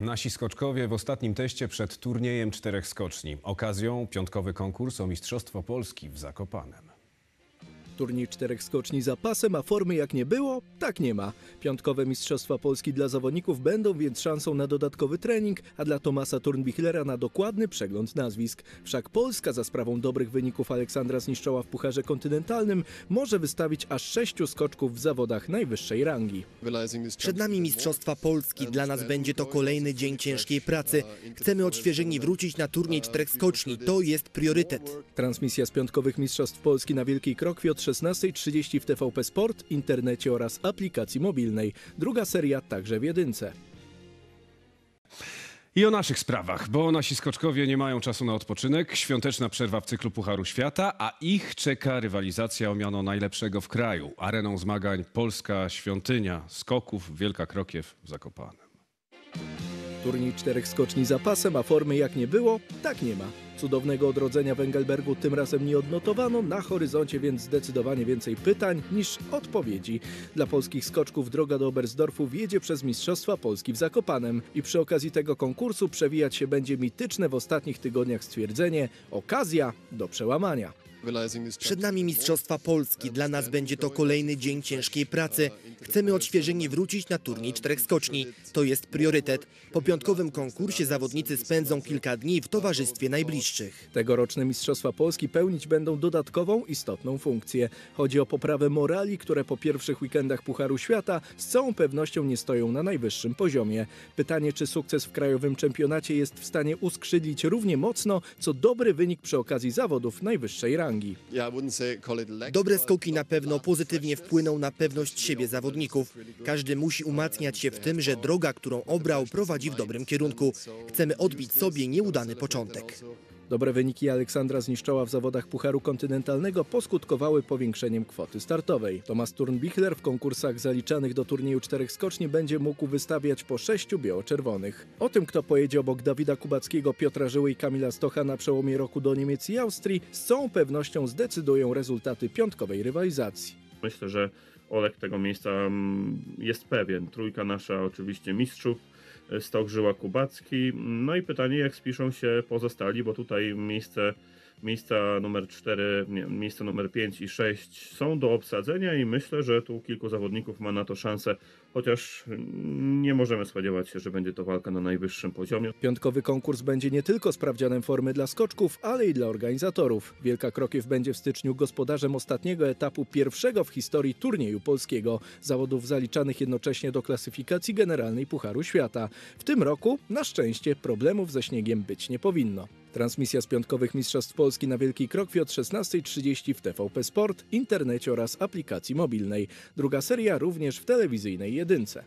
Nasi skoczkowie w ostatnim teście przed turniejem czterech skoczni. Okazją piątkowy konkurs o Mistrzostwo Polski w Zakopanem. Turniej czterech skoczni za pasem, a formy jak nie było, tak nie ma. Piątkowe Mistrzostwa Polski dla zawodników będą więc szansą na dodatkowy trening, a dla Tomasa Turnbichlera na dokładny przegląd nazwisk. Wszak Polska za sprawą dobrych wyników Aleksandra Zniszczoła w Pucharze Kontynentalnym może wystawić aż sześciu skoczków w zawodach najwyższej rangi. Przed nami Mistrzostwa Polski. Dla nas będzie to kolejny dzień ciężkiej pracy. Chcemy odświeżeni wrócić na turniej czterech skoczni. To jest priorytet. Transmisja z piątkowych Mistrzostw Polski na Wielkiej Krokwie od 16.30 w TVP Sport, internecie oraz aplikacji mobilnej. Druga seria także w jedynce. I o naszych sprawach, bo nasi skoczkowie nie mają czasu na odpoczynek. Świąteczna przerwa w cyklu Pucharu Świata, a ich czeka rywalizacja o miano najlepszego w kraju. Areną zmagań Polska Świątynia Skoków Wielka Krokiew w Zakopanem. Turniej czterech skoczni za pasem, a formy jak nie było, tak nie ma. Cudownego odrodzenia w Engelbergu tym razem nie odnotowano, na horyzoncie więc zdecydowanie więcej pytań niż odpowiedzi. Dla polskich skoczków droga do Oberstdorfu wiedzie przez Mistrzostwa Polski w Zakopanem i przy okazji tego konkursu przewijać się będzie mityczne w ostatnich tygodniach stwierdzenie okazja do przełamania. Przed nami Mistrzostwa Polski. Dla nas będzie to kolejny dzień ciężkiej pracy. Chcemy odświeżeni wrócić na turniej czterech skoczni. To jest priorytet. Po piątkowym konkursie zawodnicy spędzą kilka dni w towarzystwie najbliższych. Tegoroczne Mistrzostwa Polski pełnić będą dodatkową, istotną funkcję. Chodzi o poprawę morali, które po pierwszych weekendach Pucharu Świata z całą pewnością nie stoją na najwyższym poziomie. Pytanie, czy sukces w krajowym czempionacie jest w stanie uskrzydlić równie mocno, co dobry wynik przy okazji zawodów najwyższej rangi. Dobre skoki na pewno pozytywnie wpłyną na pewność siebie zawodników. Każdy musi umacniać się w tym, że droga, którą obrał, prowadzi w dobrym kierunku. Chcemy odbić sobie nieudany początek. Dobre wyniki Aleksandra Zniszczoła w zawodach Pucharu Kontynentalnego poskutkowały powiększeniem kwoty startowej. Tomasz Turnbichler w konkursach zaliczanych do turnieju czterech skoczni będzie mógł wystawiać po sześciu biało-czerwonych. O tym, kto pojedzie obok Dawida Kubackiego, Piotra Żyły i Kamila Stocha na przełomie roku do Niemiec i Austrii, z całą pewnością zdecydują rezultaty piątkowej rywalizacji. Myślę, że Olek tego miejsca mm, jest pewien. Trójka nasza oczywiście mistrzów, Stok Żyła Kubacki. No i pytanie, jak spiszą się pozostali, bo tutaj miejsce, miejsca numer 4, nie, miejsca numer 5 i 6 są do obsadzenia i myślę, że tu kilku zawodników ma na to szansę, chociaż nie możemy spodziewać się, że będzie to walka na najwyższym poziomie. Piątkowy konkurs będzie nie tylko sprawdzianem formy dla skoczków, ale i dla organizatorów. Wielka Krokiew będzie w styczniu gospodarzem ostatniego etapu pierwszego w historii turnieju polskiego, zawodów zaliczanych jednocześnie do klasyfikacji generalnej Pucharu Świata. W tym roku, na szczęście, problemów ze śniegiem być nie powinno. Transmisja z piątkowych Mistrzostw Polski na Wielkiej Krokwie od 16.30 w TVP Sport, internecie oraz aplikacji mobilnej. Druga seria również w telewizyjnej jedynce.